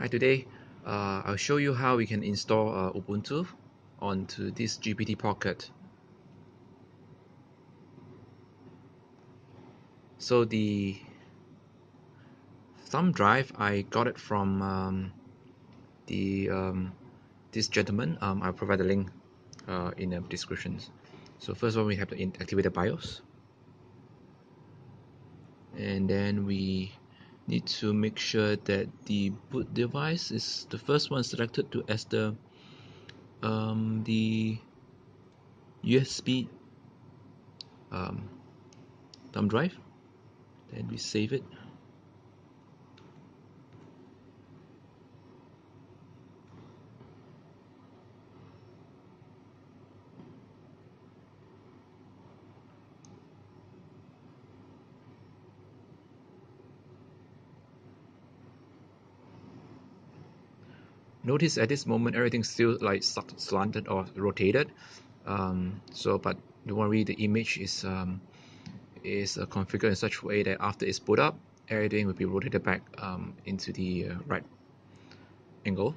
Hi, today uh, I'll show you how we can install uh, Ubuntu onto this GPD Pocket. So the thumb drive, I got it from um, the um, this gentleman. Um, I'll provide the link uh, in the descriptions. So first all, we have to activate the BIOS. And then we need to make sure that the boot device is the first one selected to as the um, the USB um, thumb drive. Then we save it notice at this moment everything's still like slanted or rotated. Um, so but don't worry the image is um, is uh, configured in such a way that after it's put up everything will be rotated back um, into the uh, right angle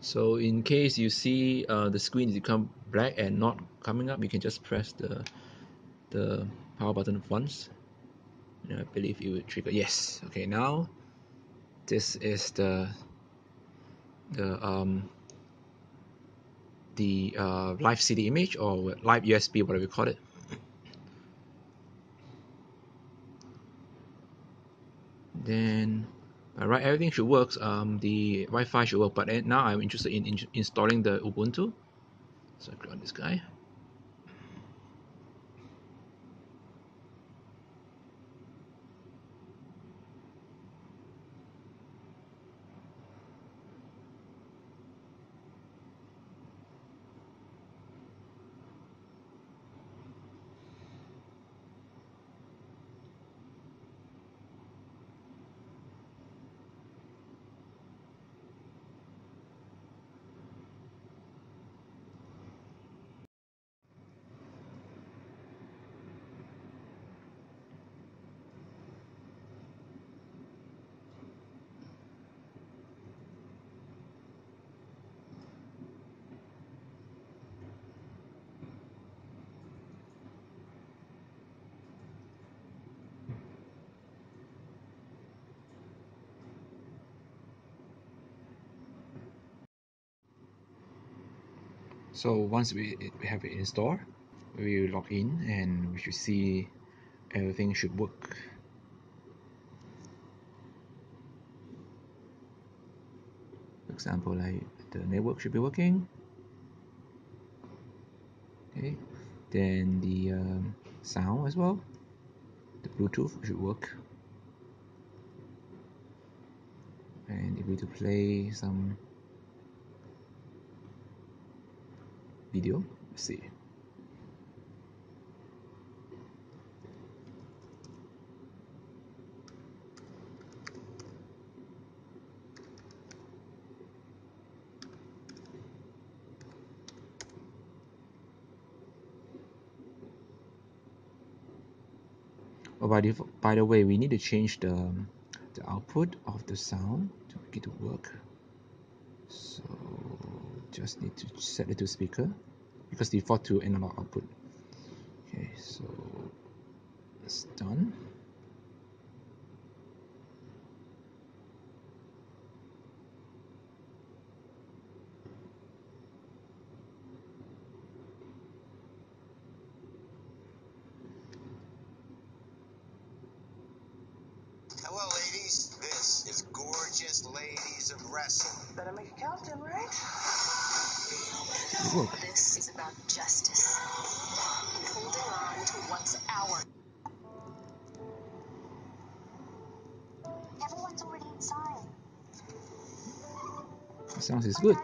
so in case you see uh, the screen become black and not coming up you can just press the the power button once. And I believe it will trigger. Yes. Okay now this is the the um the uh, live CD image or live USB whatever you call it. Then Alright, everything should work. Um, the Wi-Fi should work, but now I'm interested in, in installing the Ubuntu. So I click on this guy. So once we, have it installed we log in and we should see everything should work. For example like the network should be working. Okay. Then the um, sound as well. The Bluetooth should work. And if we to play some video. See. Oh, by the, by the way, we need to change the, the output of the sound to make it work. So just need to set it to speaker because default to analog output okay so it's done Hello, ladies. This is Gorgeous Ladies of Wrestling. Better make a count right? Look. This is about justice and holding on to what's ours. Everyone's already inside. sounds is good